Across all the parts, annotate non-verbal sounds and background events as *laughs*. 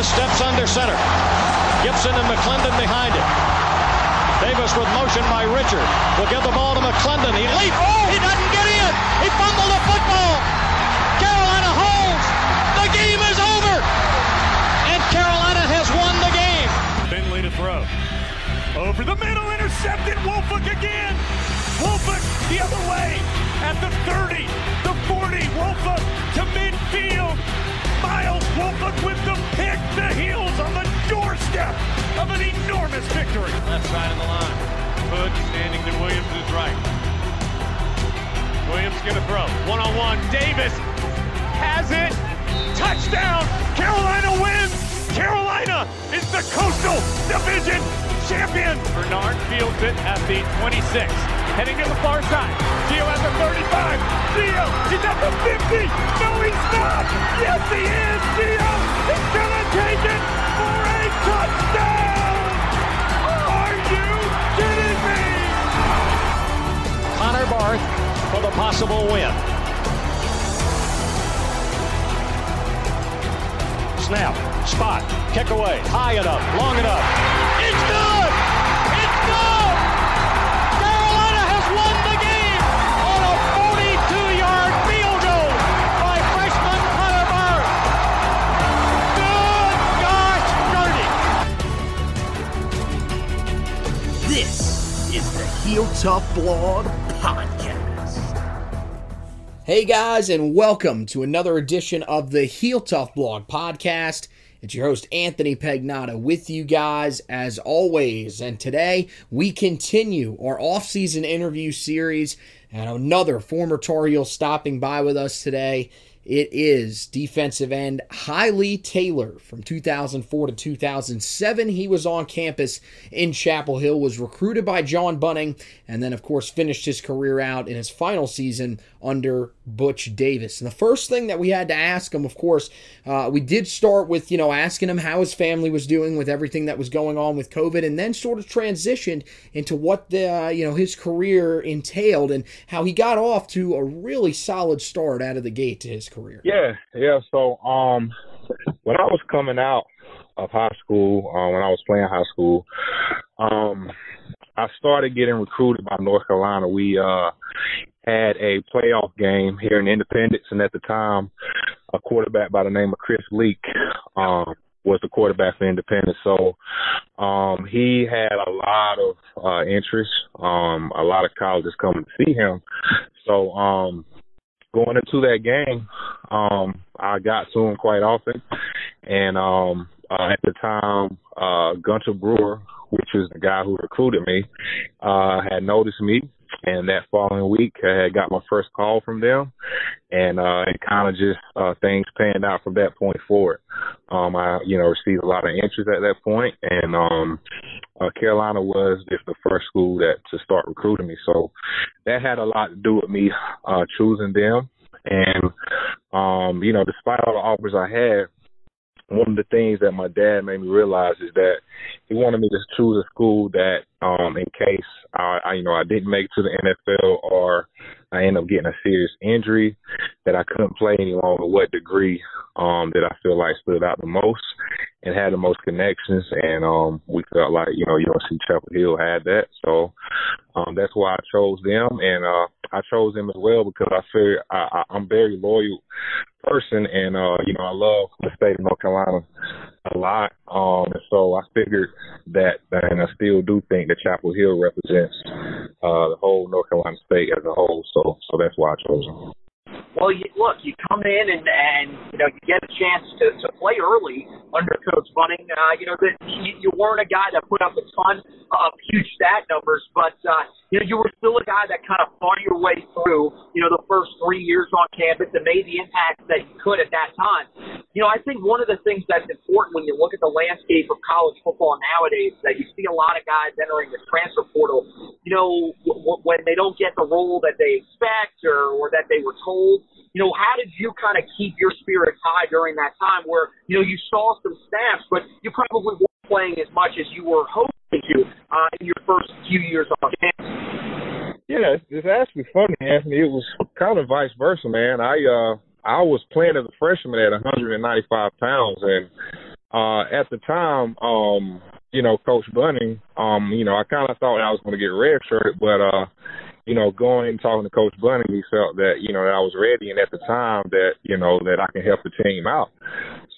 Davis steps under center. Gibson and McClendon behind him. Davis with motion by Richard. Will give the ball to McClendon. He leaps. Oh, he doesn't get in. He fumbled the football. Carolina holds. The game is over. And Carolina has won the game. Finley to throw. Over the middle, intercepted. Woolfolk again. Woolfolk the other way at the 30, the 40. Woolfolk to midfield. Miles Woolfolk with the pick. The heels on the doorstep of an enormous victory. Left side of the line. Hood standing to Williams is right. Williams gonna throw. One on one. Davis has it. Touchdown. Carolina wins. Carolina is the Coastal Division champion. Bernard fields it at the 26. Heading to the far side. Gio at the 35. Gio, he's at the 50. No, he's not. Yes, he is. Gio is gonna take it for a touchdown. Are you kidding me? Connor Barth for the possible win. Snap, spot, kick away, high enough, long enough. Heel Tough Blog Podcast. Hey guys, and welcome to another edition of the Heel Tough Blog Podcast. It's your host, Anthony Pagnotta, with you guys as always. And today we continue our off-season interview series and another former Tar Heel stopping by with us today. It is defensive end Hilee Taylor from 2004 to 2007. He was on campus in Chapel Hill, was recruited by John Bunting, and then, of course, finished his career out in his final season under Butch Davis. And the first thing that we had to ask him, of course, uh, we did start with, you know, asking him how his family was doing with everything that was going on with COVID, and then sort of transitioned into what the, uh, you know, his career entailed and how he got off to a really solid start out of the gate to his career. Yeah, yeah. So, um, when I was coming out of high school, uh, when I was playing high school, um, I started getting recruited by North Carolina. We uh had a playoff game here in Independence, and at the time, a quarterback by the name of Chris Leak um, was the quarterback for Independence. So um, he had a lot of uh, interest, um, a lot of colleges coming to see him. So um, going into that game, um, I got to him quite often, and um, uh, at the time, uh, Gunter Brewer, which is the guy who recruited me, uh, had noticed me. And that following week, I had got my first call from them, and uh, it kind of just uh, things panned out from that point forward. Um, I, you know, received a lot of interest at that point, and um, uh, Carolina was just the first school that to start recruiting me. So that had a lot to do with me uh, choosing them. And um, you know, despite all the offers I had, one of the things that my dad made me realize is that he wanted me to choose a school that, um, in case I, I, you know, I didn't make it to the NFL or I end up getting a serious injury that I couldn't play any longer, what degree um, that I feel like stood out the most and had the most connections. And um, we felt like, you know, UNC Chapel Hill had that. So um, that's why I chose them. And uh, I chose them as well because I feel I, I, I'm very loyal person and uh you know I love the state of North Carolina a lot um so I figured that and I still do think that Chapel Hill represents uh the whole North Carolina state as a whole so so that's why I chose them. Well, you, look, you come in and and you know you get a chance to to play early under Coach Bunting. Uh, you know that you, you weren't a guy that put up a ton of huge stat numbers, but uh, you know you were still a guy that kind of fought your way through. You know the first three years on campus and made the impact that you could at that time. You know I think one of the things that's important when you look at the landscape of college football nowadays that you see a lot of guys entering the transfer portal. You know w- when they don't get the role that they expect or or that they were told you know, how did you kind of keep your spirits high during that time where, you know, you saw some snaps, but you probably weren't playing as much as you were hoping to uh, in your first few years on campus? Yeah, it's, actually funny, Anthony. It was kind of vice versa, man. I uh I was playing as a freshman at 195 pounds, and uh, at the time, um, you know, Coach Bunting, um, you know, I kind of thought I was going to get redshirted, but uh, you know, going and talking to Coach Bunting, he felt that you know that I was ready, and at the time that you know that I can help the team out.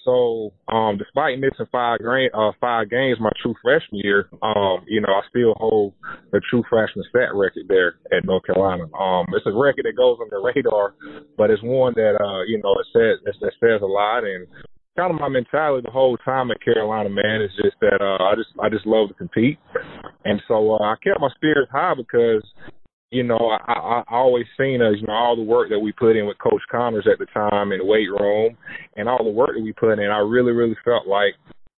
So, um, despite missing five gra- uh, five games my true freshman year, um, you know, I still hold the true freshman stat record there at North Carolina. Um, it's a record that goes under the radar, but it's one that uh, you know, it says it says a lot and kind of my mentality the whole time at Carolina, man, is just that uh, I just I just love to compete, and so uh, I kept my spirits high because you know, I, I, I always seen us, you know, all the work that we put in with Coach Connors at the time in the weight room and all the work that we put in. I really, really felt like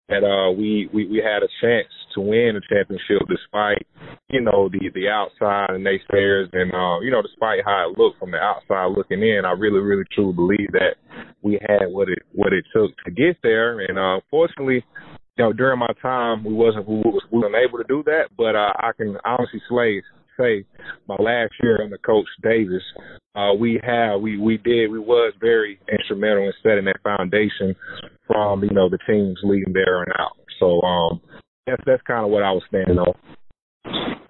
that uh we, we, we had a chance to win a championship despite, you know, the the outside and naysayers and uh, you know, despite how it looked from the outside looking in, I really, really truly believe that we had what it what it took to get there and uh fortunately you know, during my time, we wasn't we, was, we weren't able to do that, but uh, I can honestly say say my last year under Coach Davis, uh, we have we we did we was very instrumental in setting that foundation from you know the teams leading there and out. So um, that's that's kind of what I was standing on.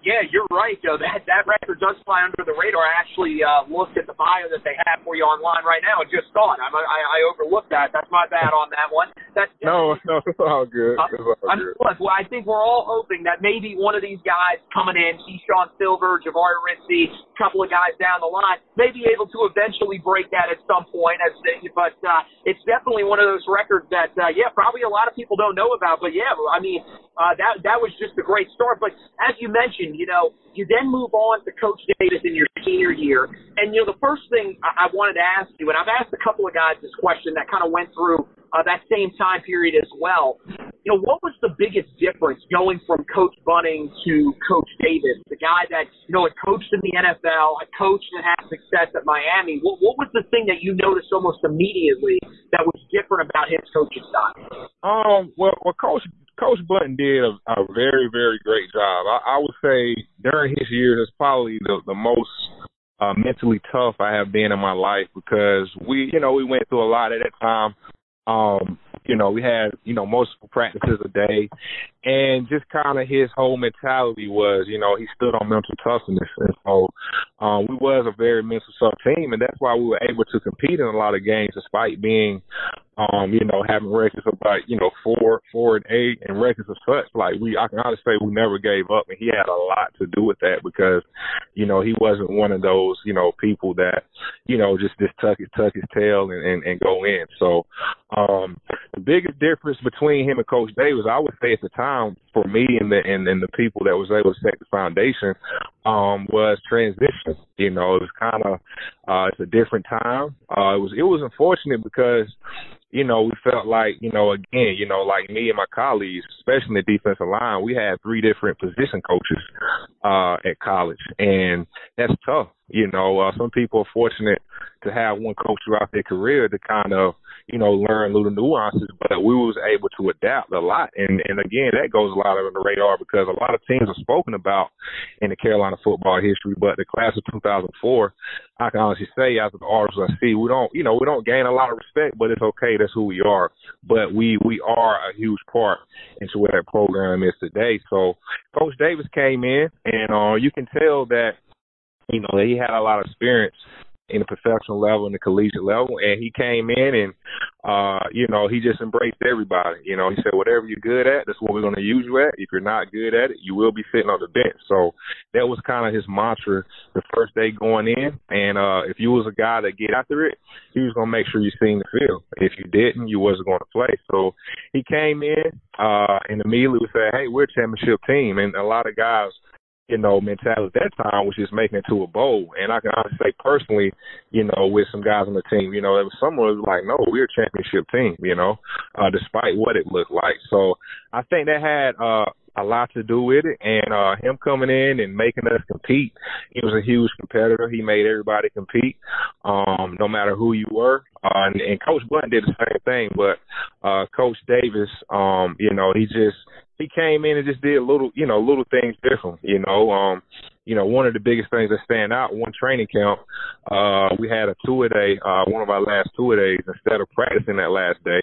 Yeah, you're right, Joe. That that record does fly under the radar. I actually uh, looked at the bio that they have for you online right now and just saw it. I'm, I, I overlooked that. That's my bad on that one. That's no, no, *laughs* it's all good. Uh, it's all good. Well, I think we're all hoping that maybe one of these guys coming in, Keeshawn Silver, Jahvaree Ritzie, a couple of guys down the line, may be able to eventually break that at some point. As but uh, it's definitely one of those records that, uh, yeah, probably a lot of people don't know about. But yeah, I mean, uh, that that was just a great start. But as you mentioned you know, you then move on to Coach Davis in your senior year. And, you know, the first thing I, I wanted to ask you, and I've asked a couple of guys this question that kind of went through uh, that same time period as well. You know, what was the biggest difference going from Coach Bunting to Coach Davis, the guy that, you know, had coached in the NFL, had coached and had success at Miami? What, what was the thing that you noticed almost immediately that was different about his coaching style? Um, well, well, Coach Coach Button did a, a very, very great job. I, I would say during his years, it's probably the, the most uh, mentally tough I have been in my life because we, you know, we went through a lot at that time. Um, you know, we had, you know, multiple practices a day and just kind of his whole mentality was, you know, he stood on mental toughness. And so, um, we was a very mental tough team and that's why we were able to compete in a lot of games despite being, um, you know, having records of like, you know, four, four and eight and records of such. Like we, I can honestly say we never gave up and he had a lot to do with that because, you know, he wasn't one of those, you know, people that, you know, just, just tuck his, tuck his tail and, and, and go in. So, um, the biggest difference between him and Coach Davis, I would say at the time for me and the and, and the people that was able to set the foundation um was transition. You know, it was kind of uh it's a different time. Uh it was it was unfortunate because you know, we felt like, you know, again, you know, like me and my colleagues, especially in the defensive line, we had three different position coaches uh at college and that's tough. You know, uh, some people are fortunate to have one coach throughout their career to kind of, you know, learn little nuances, but we was able to adapt a lot. And and again, that goes a lot under the radar because a lot of teams are spoken about in the Carolina football history, but the class of 2004, I can honestly say, as the articles I see, we don't, you know, we don't gain a lot of respect, but it's okay. That's who we are. But we we are a huge part into where that program is today. So Coach Davis came in, and uh, you can tell that you know, he had a lot of experience in the professional level and the collegiate level and he came in and uh you know he just embraced everybody. You know he said whatever you're good at that's what we're going to use you at. If you're not good at it you will be sitting on the bench. So that was kind of his mantra the first day going in and uh if you was a guy that get after it he was going to make sure you seen the field. If you didn't you wasn't going to play. So he came in uh and immediately we said hey we're a championship team and a lot of guys you know, mentality at that time was just making it to a bowl. And I can honestly say personally, you know, with some guys on the team, you know, there was someone was like, no, we're a championship team, you know, uh, despite what it looked like. So I think that had, uh, a lot to do with it. And uh him coming in and making us compete, he was a huge competitor. He made everybody compete, um, no matter who you were. Uh and, and Coach Blunt did the same thing, but uh Coach Davis, um, you know, he just he came in and just did little, you know, little things different. You know, um, you know, one of the biggest things that stand out, one training camp, uh, we had a two a day, uh, one of our last two days. Instead of practicing that last day,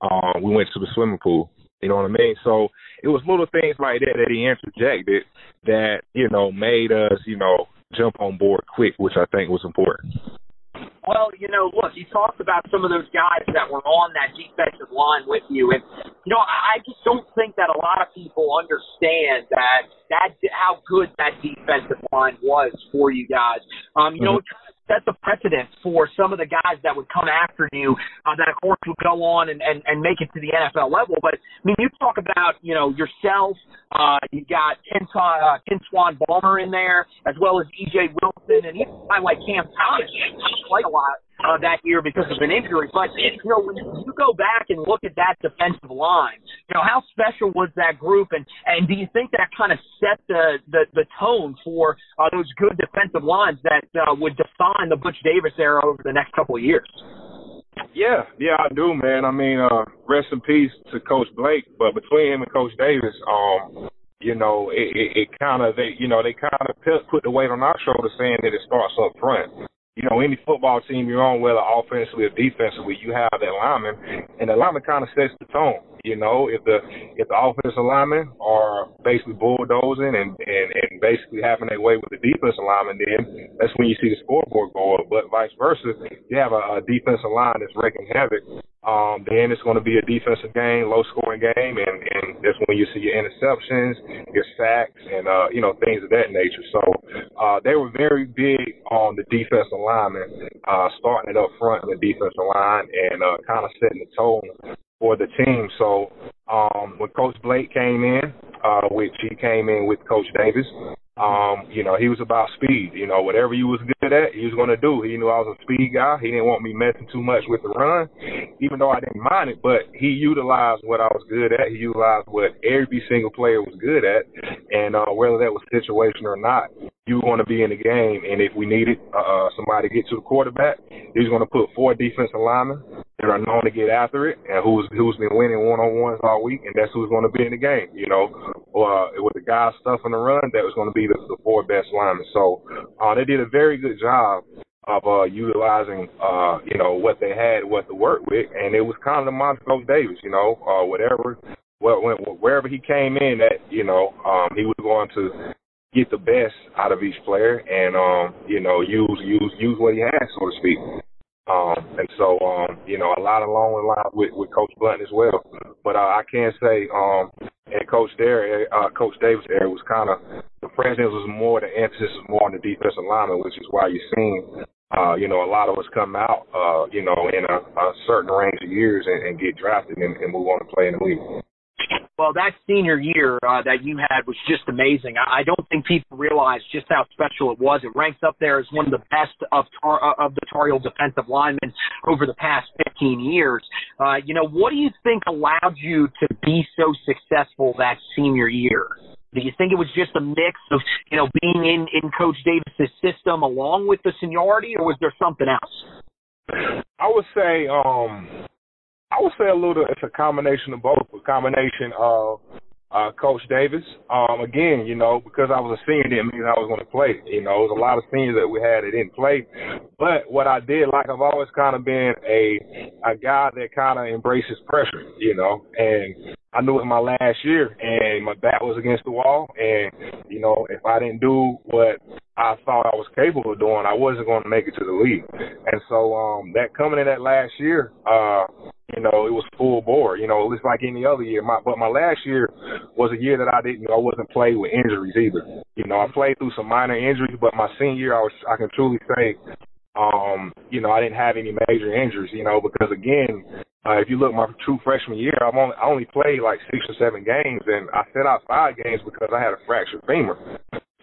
um, we went to the swimming pool. You know what I mean? So it was little things like that that he interjected that, you know, made us, you know, jump on board quick, which I think was important. Well, you know, look, you talked about some of those guys that were on that defensive line with you, and you know, I just don't think that a lot of people understand that that how good that defensive line was for you guys. Um, you mm-hmm. know, it set the precedent for some of the guys that would come after you uh, that of course would go on and, and, and make it to the NFL level. But I mean you talk about, you know, yourself, uh you got Ken uh Swan Balmer in there, as well as EJ Wilson and even a guy like Cam Thomas quite a lot uh, that year because of an injury. But you know, when you go back and look at that defensive line, you know how special was that group, and and do you think that kind of set the the, the tone for uh, those good defensive lines that uh, would define the Butch Davis era over the next couple of years? Yeah, yeah, I do, man. I mean, uh, rest in peace to Coach Blake. But between him and Coach Davis, um, you know, it, it, it kind of they, you know, they kind of put the weight on our shoulders, saying that it starts up front you know, any football team you're on, whether offensively or defensively, you have that lineman, and the lineman kind of sets the tone. You know, if the if the offensive linemen are basically bulldozing and, and and basically having their way with the defensive lineman, then that's when you see the scoreboard go up. But vice versa, you have a, a defensive line that's wreaking havoc. Um, then it's going to be a defensive game, low scoring game, and and that's when you see your interceptions, your sacks, and uh, you know things of that nature. So uh, they were very big on the defensive linemen, uh, starting it up front in the defensive line and uh, kind of setting the tone for the team. So um, when Coach Blake came in, uh, which he came in with Coach Davis, um, you know, he was about speed. You know, whatever you was good at, he was going to do. He knew I was a speed guy. He didn't want me messing too much with the run, even though I didn't mind it. But he utilized what I was good at. He utilized what every single player was good at, and uh, whether that was situation or not, you want to be in the game. And if we needed uh, somebody to get to the quarterback, he was going to put four defensive linemen that are known to get after it and who's who's been winning one on ones all week, and that's who's going to be in the game. You know, uh, with the guys stuffing the run, that was going to be the, the four best linemen. So uh, they did a very good job of uh, utilizing, uh, you know, what they had, what to work with, and it was kind of the Montrose Davis, you know, uh, whatever, well, wherever he came in, that you know, um, he was going to get the best out of each player and um, you know, use use use what he has, so to speak. Um, and so um, you know, a lot along the line with, with Coach Blunt as well. But uh, I can say, um, and Coach Dare, uh, Coach Davis there was kind of the presence was more, the emphasis was more on the defensive lineman, which is why you're seeing, uh, you know, a lot of us come out, uh, you know, in a, a certain range of years and, and get drafted and, and move on to play in the league. Well, that senior year uh, that you had was just amazing. I, I don't think people realize just how special it was. It ranks up there as one of the best of tar, uh, of the Tar Heel defensive linemen over the past 15 years. Uh, you know, what do you think allowed you to be so successful that senior year? Do you think it was just a mix of, you know, being in, in Coach Davis's system along with the seniority, or was there something else? I would say um, I would say a little. It's a combination of both. A combination of uh, Coach Davis. Um, again, you know, because I was a senior didn't mean I was going to play. You know, it was a lot of seniors that we had that didn't play. But what I did, like I've always kind of been a a guy that kind of embraces pressure. You know, and I knew it my last year, and my back was against the wall. And you know, if I didn't do what I thought I was capable of doing, I wasn't going to make it to the league. And so, um, that coming in that last year, uh, you know, it was full bore, you know, it's like any other year. My, but my last year was a year that I didn't, I wasn't playing with injuries either. You know, I played through some minor injuries, but my senior year, I was, I can truly say, um, you know, I didn't have any major injuries, you know, because again, uh, if you look my true freshman year, I'm only, I only played like six or seven games, and I set out five games because I had a fractured femur.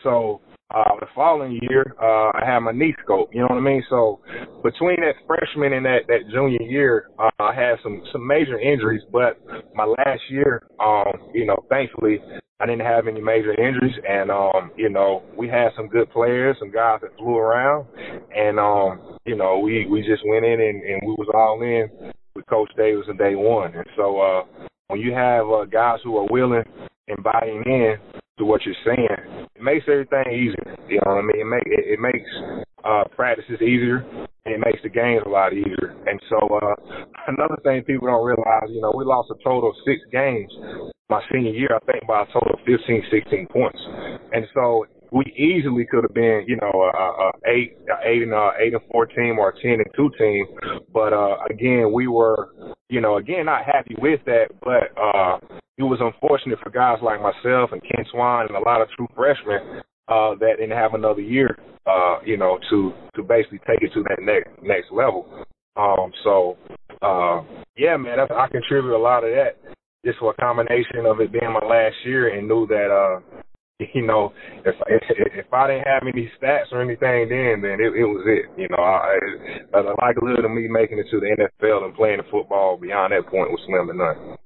So uh, the following year, uh, I had my knee scope. You know what I mean? So between that freshman and that that junior year, uh, I had some some major injuries. But my last year, um, you know, thankfully, I didn't have any major injuries, and um, you know, we had some good players, some guys that flew around, and um, you know, we we just went in and, and we was all in with Coach Davis in day one. And so uh, when you have uh, guys who are willing and buying in to what you're saying, it makes everything easier. You know what I mean? It make it, it makes uh, practices easier. And it makes the games a lot easier. And so uh, *laughs* another thing people don't realize, you know, we lost a total of six games my senior year. I think by a total of 15, 16 points. And so we easily could have been, you know, a, a eight, a eight and a eight and four team or a ten and two team. But uh, again, we were, you know, again not happy with that. But uh, it was unfortunate for guys like myself and Kentwan and a lot of true freshmen uh, that didn't have another year, uh, you know, to to basically take it to that next next level. Um, so uh, yeah, man, I, I contribute a lot of that just for a combination of it being my last year and knew that uh, *laughs* you know, if if, if I didn't have any stats or anything then, then it, it was it. You know, I, I, the likelihood of me making it to the NFL and playing the football beyond that point was slim to none.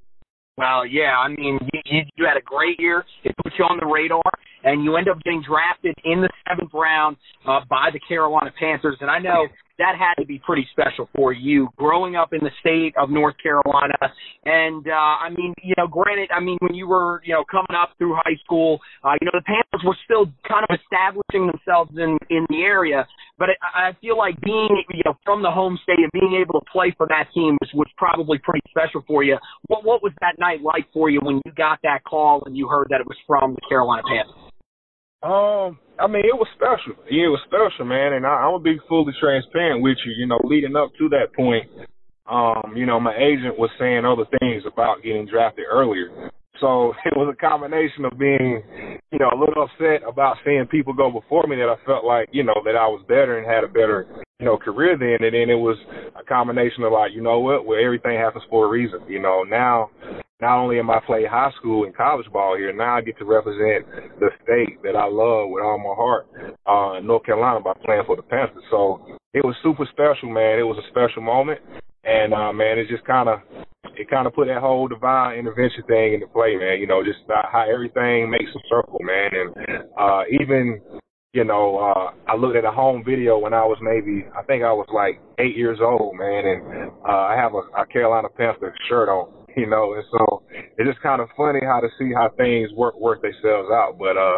Well, yeah, I mean, you, you, you had a great year. It put you on the radar, and you end up getting drafted in the seventh round uh, by the Carolina Panthers. And I know that had to be pretty special for you growing up in the state of North Carolina. And, uh, I mean, you know, granted, I mean, when you were, you know, coming up through high school, uh, you know, the Panthers were still kind of establishing themselves in, in the area. But I, I feel like being, you know, from the home state and being able to play for that team was, was probably pretty special for you. What, what was that night like for you when you got that call and you heard that it was from the Carolina Panthers? Um, I mean, it was special. Yeah, it was special, man. And I, I'm gonna be fully transparent with you. You know, leading up to that point, um, you know, my agent was saying other things about getting drafted earlier. So *laughs* it was a combination of being, you know, a little upset about seeing people go before me that I felt like, you know, that I was better and had a better, you know, career then. And then it was a combination of like, you know what, well, everything happens for a reason. You know, now not only am I playing high school and college ball here, now I get to represent the state that I love with all my heart, uh, North Carolina by playing for the Panthers. So it was super special, man. It was a special moment. And, uh, man, it just kind of, it kind of put that whole divine intervention thing into play, man. You know, just about how everything makes a circle, man. And, uh, even, you know, uh, I looked at a home video when I was maybe, I think I was like eight years old, man, and uh, I have a, a Carolina Panther shirt on, *laughs* you know, and so it's just kind of funny how to see how things work work themselves out. But uh,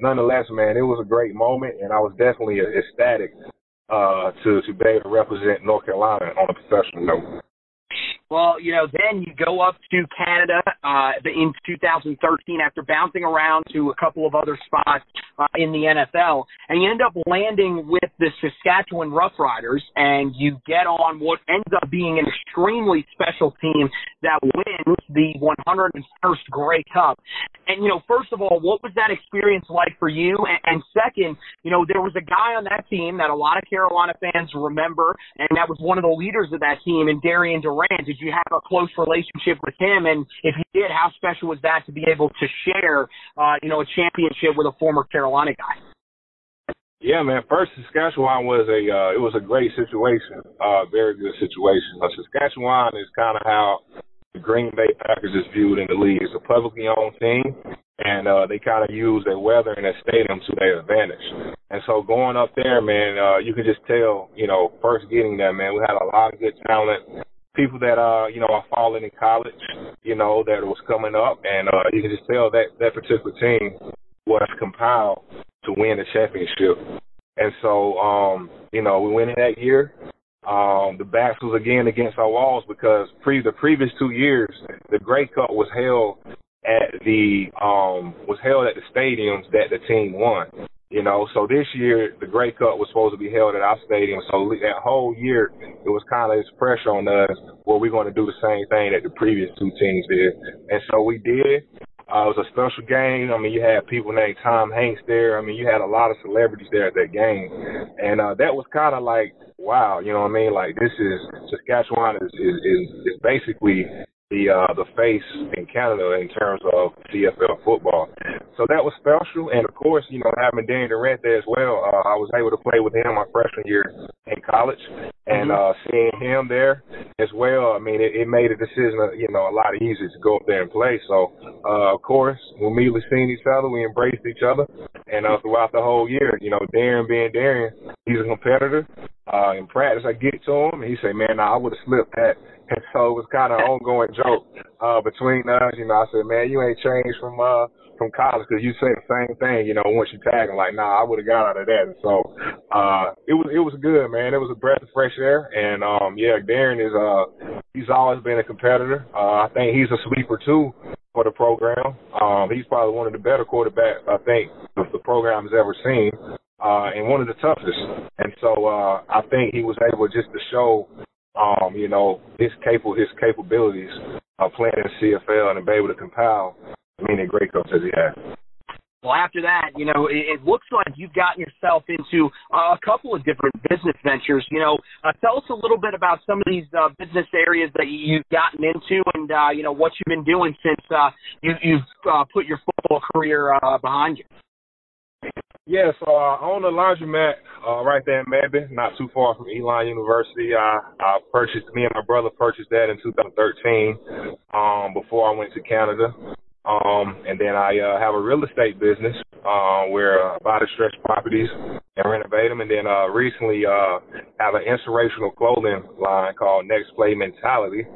nonetheless, man, it was a great moment, and I was definitely ecstatic uh, to to be able to represent North Carolina on a professional note. Well, you know, then you go up to Canada uh, in 2013 after bouncing around to a couple of other spots uh, in the NFL, and you end up landing with the Saskatchewan Roughriders, and you get on what ends up being an extremely special team that wins the 101st Grey Cup. And you know, first of all, what was that experience like for you? And, and second, you know, there was a guy on that team that a lot of Carolina fans remember, and that was one of the leaders of that team, and Darian Durant. Did you have a close relationship with him? And if you did, how special was that to be able to share, uh, you know, a championship with a former Carolina guy? Yeah, man. First, Saskatchewan was a uh, it was a great situation, uh, very good situation. Uh, Saskatchewan is kind of how the Green Bay Packers is viewed in the league. It's a publicly owned team, and uh, they kind of use their weather and their stadium to their advantage. And so going up there, man, uh, you can just tell, you know, first getting there, man, we had a lot of good talent people that uh you know are falling in college, you know, that was coming up, and uh you can just tell that that particular team was compiled to win the championship. And so, um, you know, we went in that year. Um, the backs was again against our walls because pre the previous two years, the Grey Cup was held at the um was held at the stadiums that the team won. You know, so this year the Grey Cup was supposed to be held at our stadium. So that whole year it was kind of this pressure on us where we're going to do the same thing that the previous two teams did, and so we did. Uh, it was a special game. I mean, you had people named Tom Hanks there. I mean, you had a lot of celebrities there at that game, and uh, that was kind of like, wow, you know what I mean? Like this is Saskatchewan is is is, is basically the uh, the face in Canada in terms of CFL football. So that was special, and of course, you know, having Darian Durant there as well, uh, I was able to play with him my freshman year in college, and mm-hmm. uh, seeing him there as well, I mean, it, it made a decision, uh, you know, a lot easier to go up there and play. So, uh, of course, when we immediately seen each other, we embraced each other, and uh, throughout the whole year, you know, Darian being Darian, he's a competitor. Uh, in practice, I get to him, and he say, "Man, nah, I would have slipped that." And so it was kind of ongoing joke uh, between us. You know, I said, man, you ain't changed from uh, from college because you say the same thing. You know, once you tag him, like, nah, I would have got out of that. And so uh, it was it was good, man. It was a breath of fresh air. And um, yeah, Darian is uh, he's always been a competitor. Uh, I think he's a sweeper too for the program. Um, he's probably one of the better quarterbacks I think the program has ever seen, uh, and one of the toughest. And so uh, I think he was able just to show, um, you know, his capable his capabilities of playing in CFL and be able to compile meaning great coach as he has. Well, after that, you know, it, it looks like you've gotten yourself into uh, a couple of different business ventures. You know, uh, tell us a little bit about some of these uh, business areas that you've gotten into, and uh, you know what you've been doing since uh, you, you've uh, put your football career uh, behind you. Yeah, so uh, I own a laundromat uh, right there in Mebane, not too far from Elon University. I, I purchased, me and my brother purchased that in 2013 um, before I went to Canada. Um, and then I uh, have a real estate business uh, where I buy distressed properties and renovate them. And then uh, recently uh, have an inspirational clothing line called Next Play Mentality,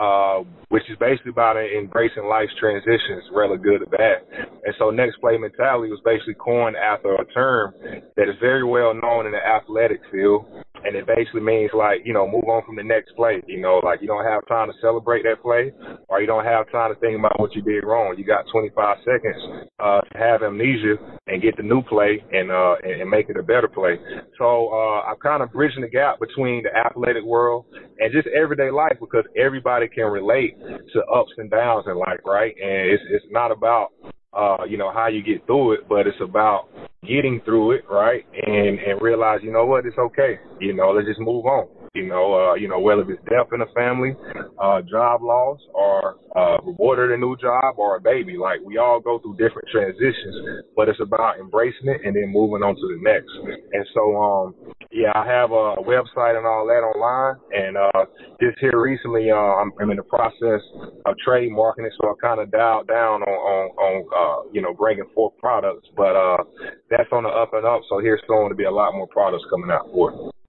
uh, which is basically about embracing life's transitions, whether good or bad. And so Next Play Mentality was basically coined after a term that is very well known in the athletic field and it basically means like you know move on from the next play. You know, like you don't have time to celebrate that play, or you don't have time to think about what you did wrong. You got 25 seconds uh, to have amnesia and get the new play and uh, and, make it a better play. So uh, I'm kind of bridging the gap between the athletic world and just everyday life because everybody can relate to ups and downs in life, right? And it's it's not about uh, you know, how you get through it, but it's about getting through it, right? And and realize, you know what, it's okay. You know, let's just move on. You know, uh, you know, whether it's death in the family, uh, job loss, or uh, rewarded a new job, or a baby. Like we all go through different transitions, but it's about embracing it and then moving on to the next. And so, um, yeah, I have a website and all that online, and uh, just here recently, uh, I'm, I'm in the process of trademarking it, so I kind of dialed down on on, on uh, you know bringing forth products, but uh, that's on the up and up. So here's going to be a lot more products coming out for it.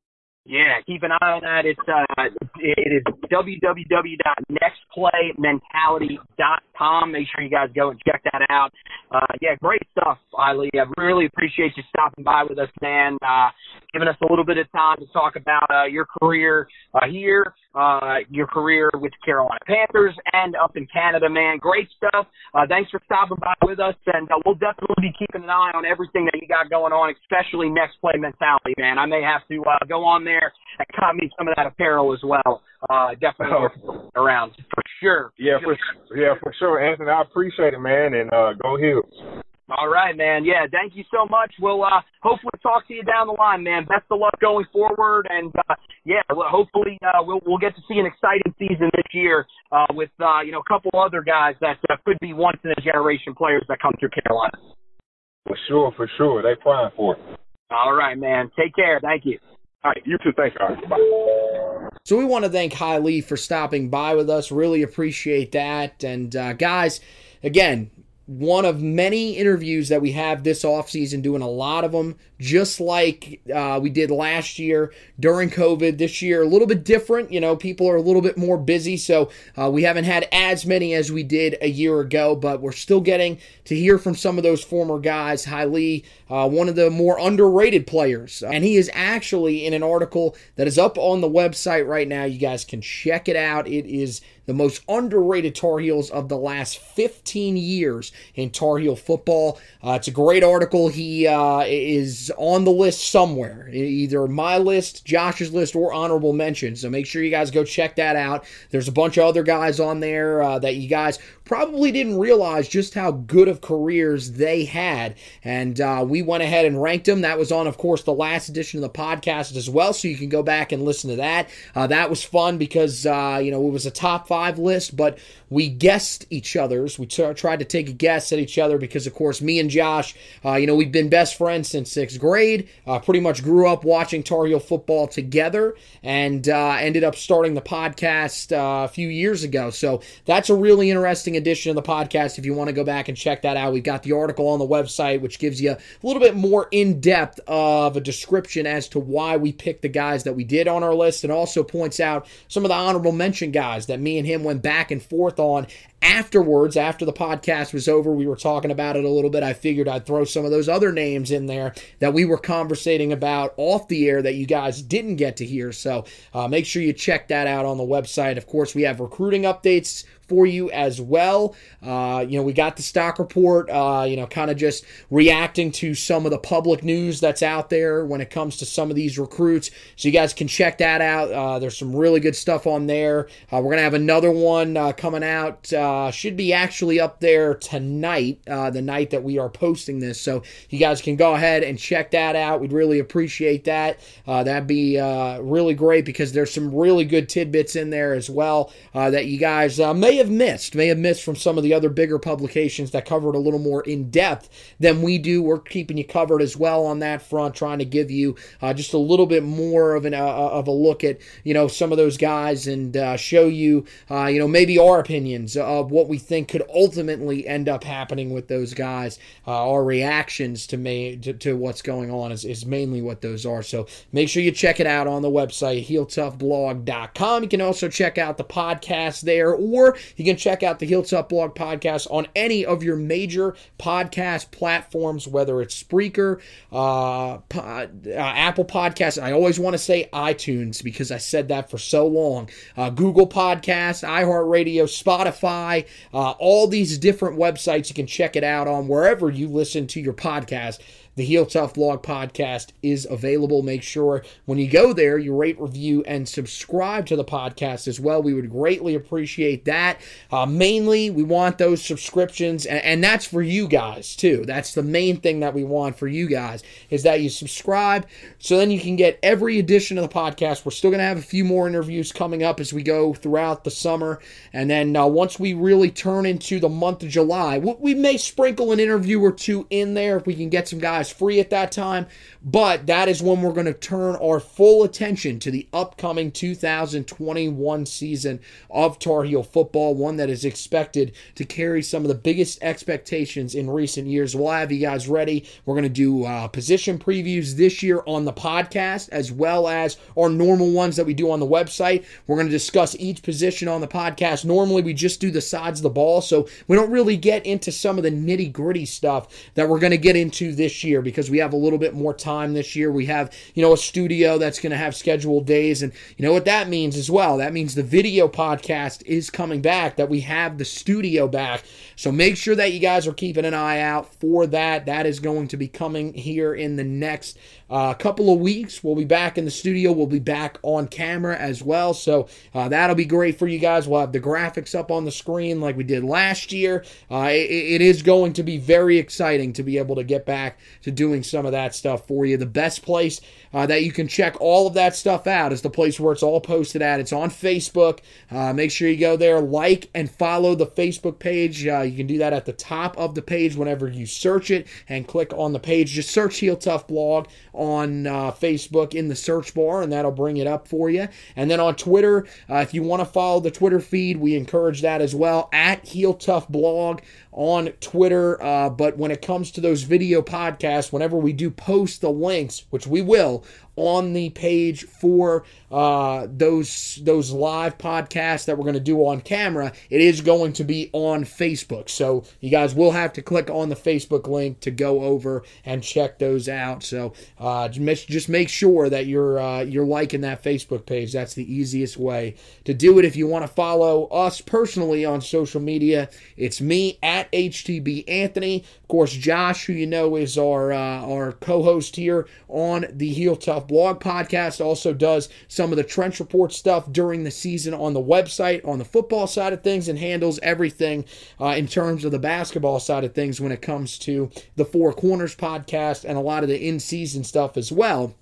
Yeah, keep an eye on that. It's uh, it is www.nextplaymentality.com. Make sure you guys go and check that out. Uh, yeah, great stuff, Hilee. I really appreciate you stopping by with us, man. Uh, giving us a little bit of time to talk about uh, your career uh, here, uh, your career with the Carolina Panthers, and up in Canada, man. Great stuff. Uh, thanks for stopping by with us, and uh, we'll definitely be keeping an eye on everything that you got going on, especially next play mentality, man. I may have to uh, go on there and caught me some of that apparel as well. Uh, definitely oh. around for sure. Yeah, for yeah, for sure, Anthony. I appreciate it, man, and uh, go Heels. All right, man. Yeah, thank you so much. We'll uh, hopefully talk to you down the line, man. Best of luck going forward, and uh, yeah, well, hopefully uh, we'll we'll get to see an exciting season this year uh, with uh, you know a couple other guys that uh, could be once in a generation players that come through Carolina. For sure, for sure, they prime for it. All right, man. Take care. Thank you. All right, you too. Thanks. All right, bye. So we want to thank Hilee for stopping by with us. Really appreciate that. And uh, guys, again, one of many interviews that we have this offseason, doing a lot of them, just like uh, we did last year during COVID. This year, a little bit different. You know, people are a little bit more busy, so uh, we haven't had as many as we did a year ago, but we're still getting to hear from some of those former guys. Hilee, uh, one of the more underrated players, and he is actually in an article that is up on the website right now. You guys can check it out. It is the most underrated Tar Heels of the last 15 years in Tar Heel football. Uh, it's a great article. He uh, is on the list somewhere, either my list, Josh's list, or honorable mention. So make sure you guys go check that out. There's a bunch of other guys on there uh, that you guys probably didn't realize just how good of careers they had. And uh, we went ahead and ranked them. That was on, of course, the last edition of the podcast as well. So you can go back and listen to that. Uh, that was fun because, uh, you know, it was a top five list, but we guessed each other's. We t- tried to take a guess at each other because, of course, me and Josh, uh, you know, we've been best friends since sixth grade. Uh, pretty much grew up watching Tar Heel football together and uh, ended up starting the podcast uh, a few years ago. So that's a really interesting addition of the podcast. If you want to go back and check that out, we've got the article on the website, which gives you a little bit more in depth of a description as to why we picked the guys that we did on our list and also points out some of the honorable mention guys that me and him went back and forth on afterwards, after the podcast was over, we were talking about it a little bit. I figured I'd throw some of those other names in there that we were conversating about off the air that you guys didn't get to hear. So uh, make sure you check that out on the website. Of course, we have recruiting updates for you as well. Uh, you know, we got the stock report, uh, you know, kind of just reacting to some of the public news that's out there when it comes to some of these recruits. So you guys can check that out. Uh, there's some really good stuff on there. Uh, we're going to have another one uh, coming out. Uh, should be actually up there tonight, the night that we are posting this. So you guys can go ahead and check that out. We'd really appreciate that. that'd be really great because there's some really good tidbits in there as well that you guys may have missed, may have missed from some of the other bigger publications that covered a little more in depth than we do. We're keeping you covered as well on that front, trying to give you uh, just a little bit more of an uh, uh of a look at you know some of those guys and uh, show you uh, you know maybe our opinions of what we think could ultimately end up happening with those guys. Uh, our reactions to, me to, to what's going on is, is mainly what those are. So make sure you check it out on the website heeltoughblog.com. You can also check out the podcast there or you can check out the Heel Tough Blog podcast on any of your major podcast platforms, whether it's Spreaker, uh, uh, Apple Podcasts. I always want to say iTunes because I said that for so long. Uh, Google Podcasts, iHeartRadio, Spotify, uh, all these different websites you can check it out on wherever you listen to your podcast. The Heel Tough Blog podcast is available. Make sure when you go there, you rate, review, and subscribe to the podcast as well. We would greatly appreciate that. Uh, mainly, we want those subscriptions, and, and that's for you guys too. That's the main thing that we want for you guys is that you subscribe so then you can get every edition of the podcast. We're still going to have a few more interviews coming up as we go throughout the summer. And then uh, once we really turn into the month of July, we may sprinkle an interview or two in there if we can get some guys guys free at that time. But that is when we're going to turn our full attention to the upcoming 2021 season of Tar Heel football, one that is expected to carry some of the biggest expectations in recent years. We'll have you guys ready. We're going to do uh, position previews this year on the podcast, as well as our normal ones that we do on the website. We're going to discuss each position on the podcast. Normally, we just do the sides of the ball, so we don't really get into some of the nitty gritty stuff that we're going to get into this year because we have a little bit more time time this year. We have, you know, a studio that's going to have scheduled days. And you know what that means as well? That means the video podcast is coming back, that we have the studio back. So make sure that you guys are keeping an eye out for that. That is going to be coming here in the next a uh, couple of weeks. We'll be back in the studio. We'll be back on camera as well. So uh, that'll be great for you guys. We'll have the graphics up on the screen like we did last year. Uh, it, it is going to be very exciting to be able to get back to doing some of that stuff for you. The best place that you can check all of that stuff out is the place where it's all posted at. It's on Facebook. Make sure you go there, like and follow the Facebook page. Uh, you can do that at the top of the page whenever you search it and click on the page. Just search Heel Tough Blog on uh, Facebook in the search bar, and that'll bring it up for you. And then on Twitter, uh, if you want to follow the Twitter feed, we encourage that as well at Heel Tough Blog on Twitter. Uh, but when it comes to those video podcasts, whenever we do post the links, which we will, on the page for uh, those those live podcasts that we're going to do on camera. It is going to be on Facebook, so you guys will have to click on the Facebook link to go over and check those out. So uh, just make sure that you're uh, you're liking that Facebook page. That's the easiest way to do it. If you want to follow us personally on social media, it's me at HTB Anthony. Of course, Josh, who you know is our uh, our co-host here on the Heel Tough blog podcast, also does some of the trench report stuff during the season on the website on the football side of things and handles everything uh, in terms of the basketball side of things when it comes to the Four Corners podcast and a lot of the in season stuff as well.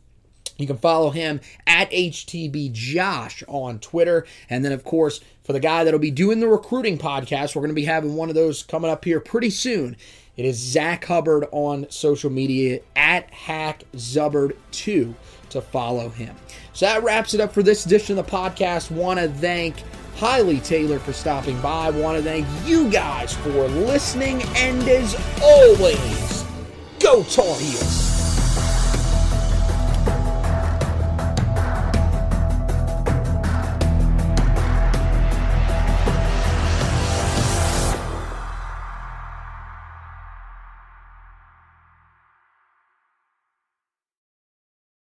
You can follow him at HTB Josh on Twitter. And then, of course, for the guy that'll be doing the recruiting podcast, we're going to be having one of those coming up here pretty soon. It is Zach Hubbard on social media at Hack HackZubbard2 to follow him. So that wraps it up for this edition of the podcast. Want to thank Hilee Taylor for stopping by. Want to thank you guys for listening. And as always, go Tar Heels.